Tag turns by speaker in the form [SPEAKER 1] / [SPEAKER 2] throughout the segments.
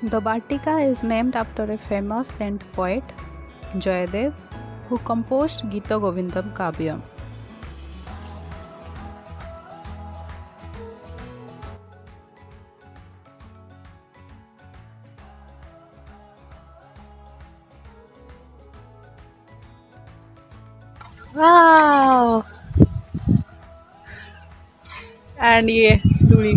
[SPEAKER 1] The Bhatika is named after a famous Saint poet, Jayadev, who composed Gita Govindam
[SPEAKER 2] Gabyam.
[SPEAKER 3] Wow! And yeah, Duri.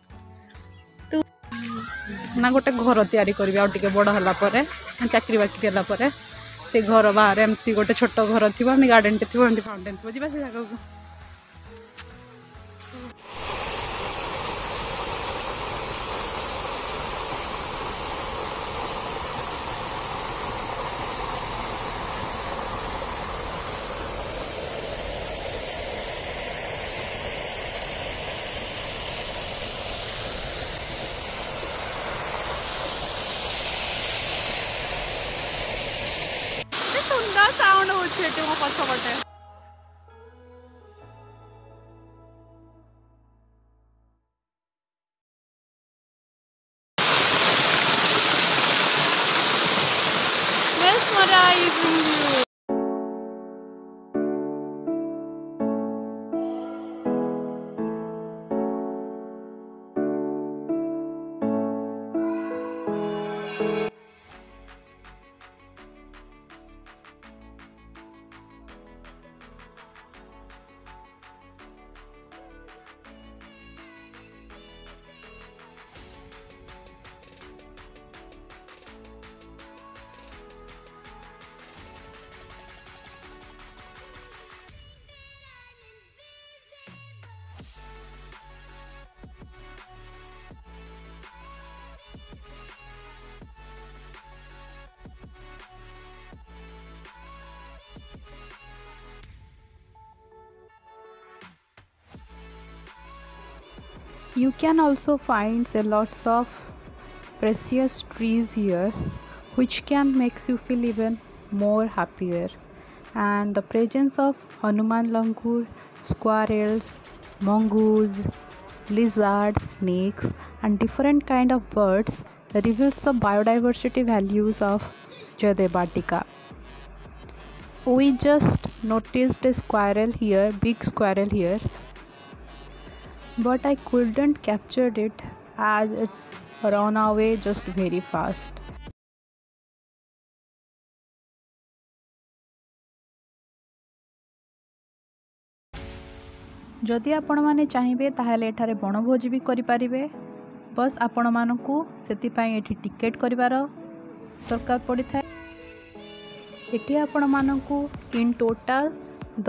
[SPEAKER 2] ନା ଗୋଟେ ଘର ତିଆରି କରିବି ଆଉ ଟିକେ ବଡ଼ ହେଲା ପରେ ଚାକିରି ବାକିରି ହେଲା ପରେ ସେ ଘର ବାହାରେ ଏମିତି ଗୋଟେ ଛୋଟ ଘର ଥିବ ଏମିତି ଗାର୍ଡେନଟେ ଥିବ ଏମିତି ଫାଉଣ୍ଟେନ୍ ଥିବ ଯିବା ସେ ଜାଗାକୁ। You
[SPEAKER 1] can also find a lots of precious trees here which can makes you feel even more happier and the presence of Hanuman langur, squirrels, mongoose, lizards, snakes and different kind of birds reveals the biodiversity values of Jadebatika. We just noticed a squirrel here, big squirrel here but I couldn't capture it as it's run away just very fast. ଯଦି ଆପଣମାନେ ଚାହିଁବେ ତାହେଲେ ଏଠାରେ ବଣଭୋଜି ବି କରିପାରିବେ। Bus ଆପଣମାନଙ୍କୁ ସେଥିପାଇଁ ଏଠି ଟିକେଟ୍ କରିବାର ଦରକାର ପଡ଼ିଥାଏ। ଏଠି ଆପଣମାନଙ୍କୁ ଇନ୍ ଟୋଟାଲ୍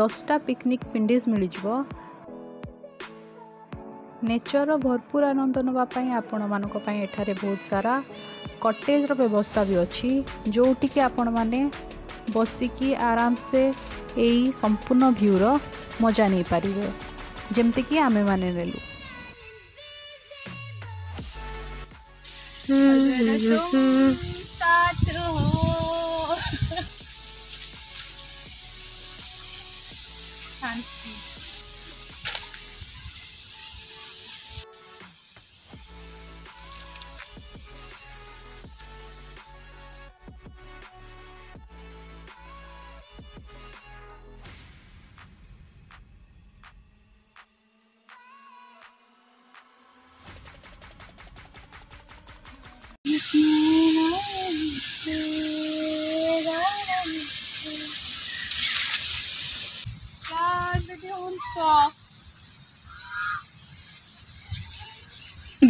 [SPEAKER 1] ଦଶଟା ପିକନିକ୍ ପିଣ୍ଡିସ୍ ମିଳିଯିବ। ନେଚରର ଭରପୁର ଆନନ୍ଦ ନେବା ପାଇଁ ଆପଣମାନଙ୍କ ପାଇଁ ଏଠାରେ ବହୁତ ସାରା କଟେଜ୍ର ବ୍ୟବସ୍ଥା ବି ଅଛି ଯେଉଁଠିକି ଆପଣମାନେ ବସିକି ଆରାମସେ ଏଇ ସମ୍ପୂର୍ଣ୍ଣ ଭ୍ୟୁର ମଜା ନେଇପାରିବେ। ଯେମିତିକି ଆମେମାନେ ନେଲୁ।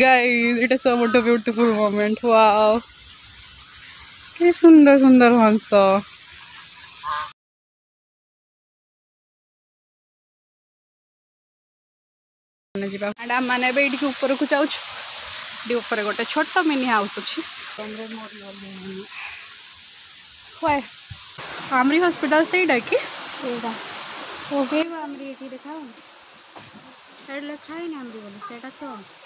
[SPEAKER 2] guys it is so much a beautiful moment. Wow. Ki sundar sundar hamsa madam मैंने भी ये ऊपर को जाऊँ ये ऊपर गोटे छोट मिनि हाउस अच्छी वाए आमरी हॉस्पिटल से ही कि
[SPEAKER 3] ओके आमरी ये देखा सेट लिखा ही ना आमरी बोले सेटा सब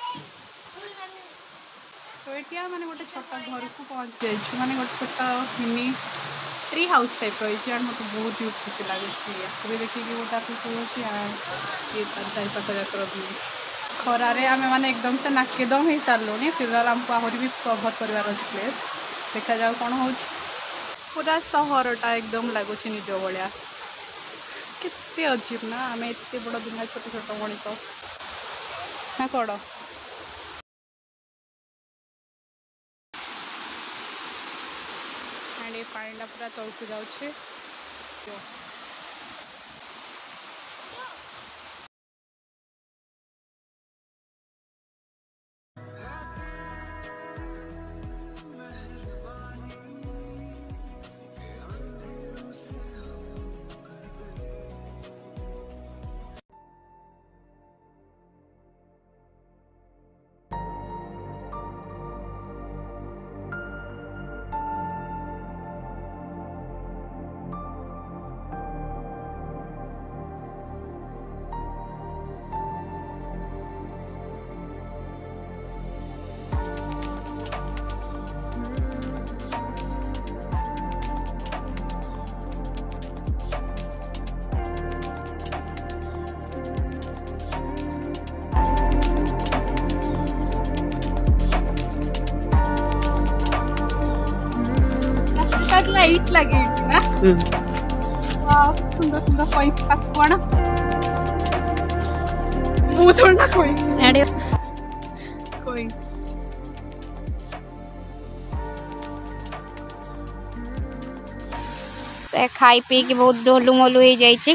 [SPEAKER 2] ଶୋଇଟିଆ ମାନେ ଗୋଟେ ଛୋଟ ଘରକୁ ପହଞ୍ଚି ଯାଇଛୁ। ମାନେ ଗୋଟେ ଛୋଟ ମିନି ଟ୍ରି ହାଉସ୍ ଟାଇପ୍ ରହିଛି। ଆଉ ମୋତେ ବହୁତ ହି ଖୁସି ଲାଗୁଛି। ୟାକୁ ବି ଦେଖିକି ଗୋଟେ ଖୁସି ହେଉଛି ଆଉ ଇଏ ତାର ଚାରିପାଖ ଯାକର ବି ଖରାରେ ଆମେ ମାନେ ଏକଦମ ସେ ନାକେଦମ ହେଇସାରିଲୁଣି ଫିଲହାଲ ଆମକୁ ଆହୁରି ବି କଭର କରିବାର ଅଛି ପ୍ଲେସ୍ ଦେଖାଯାଉ କ'ଣ ହେଉଛି। ପୁରା ସହରଟା ଏକଦମ ଲାଗୁଛି ନିଜ ଭଳିଆ। କେତେ ଅଜିବ ନା? ଆମେ ଏତେ ବଡ଼ ଦୁନିଆ ଛୋଟ ଛୋଟ ମଣିଷ। ନା କ'ଣ? ପାଣିଟା ପୁରା તળખું ଯାଉଛି সুন্দর সুন্দর কই কাটছ না মুথর না কই এডে কই
[SPEAKER 3] সে
[SPEAKER 2] খাই
[SPEAKER 3] পি কি বহুত ঢোলু মলু হয়ে যাইছি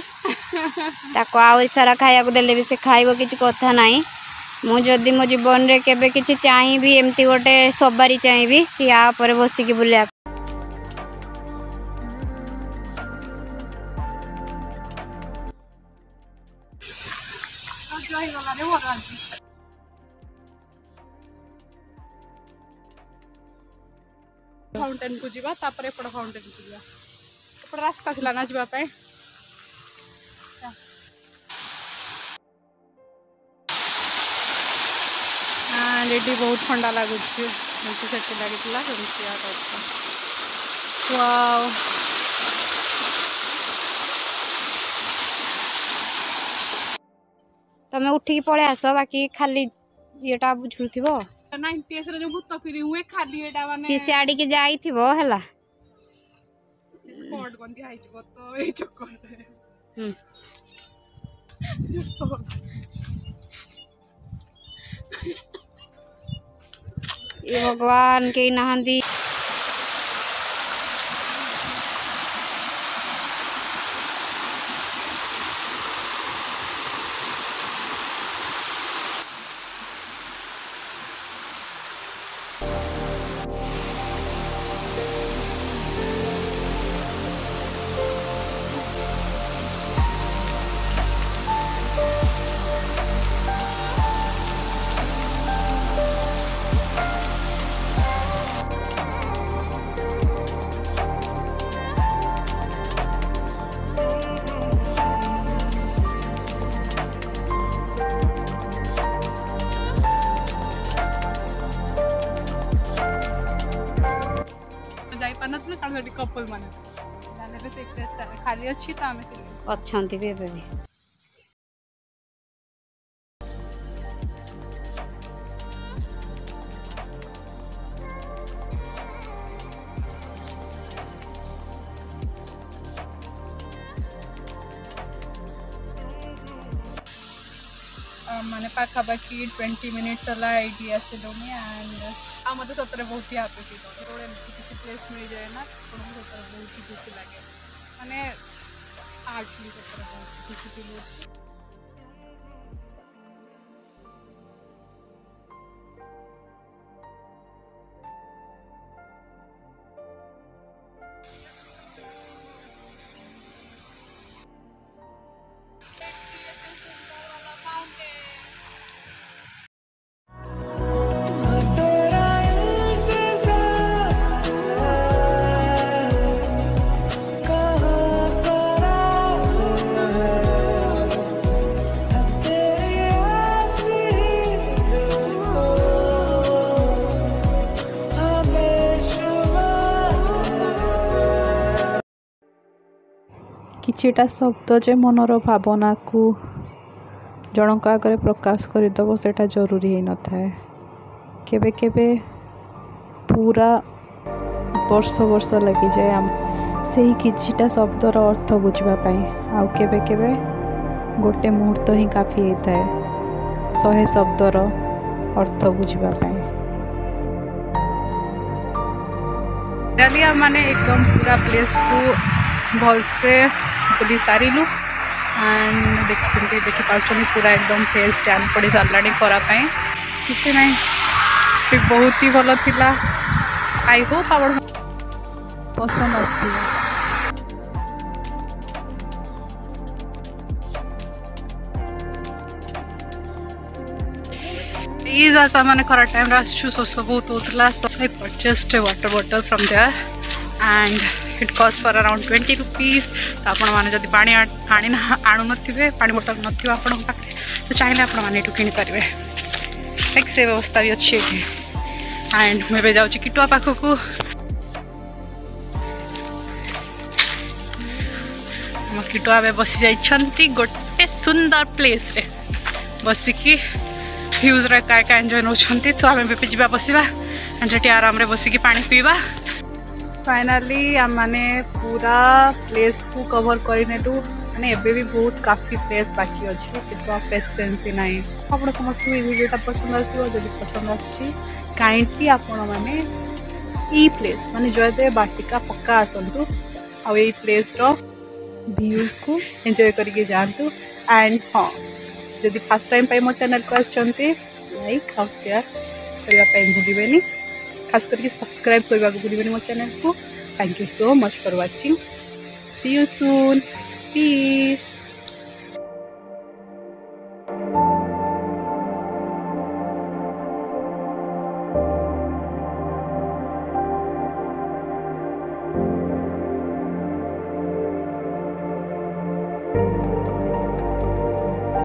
[SPEAKER 3] তাকে আহরি সারা খাইয়া দেলে বি সে খাইব কিছু কথা নাই ମୁଁ ଯଦି ମୋ ଜୀବନରେ କେବେ କିଛି ଚାହିଁବି ଏମିତି ଗୋଟେ ସବାରି ଚାହିଁବି କି ୟା ଉପରେ ବସିକି ବୁଲିବା ପାଇଁ।
[SPEAKER 2] ରଜ ହେଇଗଲାରେ ଭଲ ଅଛି ଫାଉଣ୍ଟେନକୁ ଯିବା ତାପରେ ଏପଟ ଫାଉଣ୍ଟେନକୁ ଯିବା। ଏପଟ ରାସ୍ତା ଥିଲା ନା ଯିବା ପାଇଁ? ଆଣ୍ଡ ଏଠି ବହୁତ ଥଣ୍ଡା ଲାଗୁଛି। ଏମିତି ସେଠି ଲାଗିଥିଲା ସେମିତି ଆଉ ଅଛି ୱାଓ
[SPEAKER 3] ତମେ ଉଠିକି ପଳେଇ ଆସ ବାକି ଖାଲି ଇଏଟା ବୁଝୁଥିବ।
[SPEAKER 2] ନାଇଣ୍ଟି ଏସରେ ଯୋଉ ଭୂତ ଫିରି ହୁଏ ଖାଲି ଏଇଟା ମାନେ
[SPEAKER 3] ସିଏ ସିଆଡ଼ିକି ଯାଇଥିବ ହେଲା।
[SPEAKER 2] ସ୍ପଟ୍ ଗନ୍ଧିଆ ହେଇଯିବ ତ
[SPEAKER 3] ଅଛନ୍ତି ବି ଏବେ ବି
[SPEAKER 2] ମାନେ ପାଖାପାଖି ଟ୍ୱେଣ୍ଟି ମିନିଟ୍ସ ହେଲା ଏଇଠି ଆସିଲୁଣି ଆଣ୍ଡ ଆଉ ମୋତେ ସତରେ ବହୁତ ହି ହାପି ଫିଲ୍ ହେଉଛି ଗୋଟେ ଏମିତି କିଛି ପ୍ଲେସ୍ ମିଳିଯାଏ ନା ଆପଣଙ୍କୁ ସତରେ ବହୁତ ହି ଖୁସି ଲାଗେ ମାନେ ଆର୍ଟଲି ସତରେ ବହୁତ
[SPEAKER 1] କିଛିଟା ଶବ୍ଦ ଯେ ମନର ଭାବନାକୁ ଜଣଙ୍କ ଆଗରେ ପ୍ରକାଶ କରିଦେବ ସେଇଟା ଜରୁରୀ ହେଇନଥାଏ କେବେ କେବେ ପୁରା ବର୍ଷ ବର୍ଷ ଲାଗିଯାଏ ଆମ ସେଇ କିଛିଟା ଶବ୍ଦର ଅର୍ଥ ବୁଝିବା ପାଇଁ ଆଉ କେବେ କେବେ ଗୋଟେ ମୁହୂର୍ତ୍ତ ହିଁ କାଫି ହେଇଥାଏ ଶହେ ଶବ୍ଦର ଅର୍ଥ ବୁଝିବା ପାଇଁ
[SPEAKER 2] फाइनाली आम मैंने एकदम पूरा प्लेस को बुली सारू एंड देखते देखिपार पूरा एकदम फेस टैन पड़ सारा खरापाई किसी ना बहुत ही भल था आई होप आप पसंद आस प्लीज़ आज मैंने खरा टाइम आसु शोष बहुत होता so I purchased water bottle from there and it cost for around twenty rupees तो जब पा आणु नथिबे पानी बोतल पाखे तो चाहिए लाइक से व्यवस्था भी अच्छी एंड मुझे जाऊँ किटुआ पाखक आम किटुआ बसी जाइंट गोटे सुंदर प्लेस रे बसिकी भ्यूज्रे क्या क्या एंजय नौ तो आम जा बसवा एंड से आराम बसिकी पा पीवा फाइनाली आम मैंने पूरा प्लेस को कवर करनेलु मैंने एबे भी बहुत काफ़ी प्लेस बाकी अच्छे कि पेसेन्स ना आप समस्त भिडियोटा पसंद आसो जब पसंद आईंडली आपण मैंने प्लेस माने जयदेव बाटिका पक्का आसतु आ प्लेस भ्यूज को एंजय करके जातु एंड हाँ जदि फास्ट टाइम पे मो चैनल को लाइक और शेयर करने भूलें खास करके सब्सक्राइब करने को भूल मो चैनल को. Thank you so much for watching see you soon peace